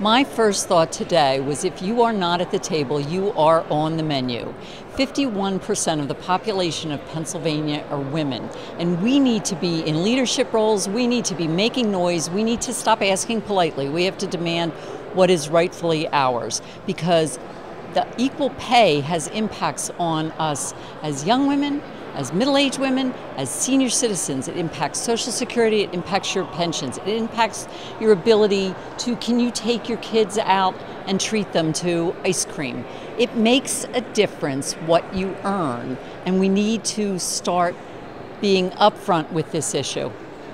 My first thought today was if you are not at the table, you are on the menu. 51% of the population of Pennsylvania are women, and we need to be in leadership roles, we need to be making noise, we need to stop asking politely. We have to demand what is rightfully ours because the equal pay has impacts on us as young women, as middle-aged women, as senior citizens. It impacts Social Security, it impacts your pensions, it impacts your ability to, can you take your kids out and treat them to ice cream? It makes a difference what you earn, and we need to start being upfront with this issue.